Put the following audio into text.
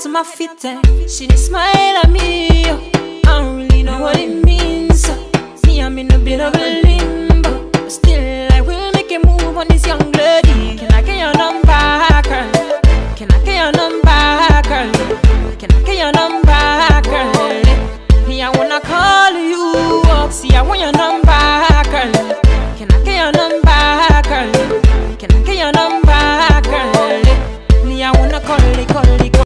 to my feet and she didn't smile at me. I don't really know what it means. Me, I'm in a bit of a limbo. But still, I will make a move on this young lady. Can I get your number, girl? Can I get your number, girl? Can I get your number, girl? Me, I wanna call you. See, I want your number, girl. Can I get your number, girl? Can I get your number, girl? Me, I wanna call it, call it.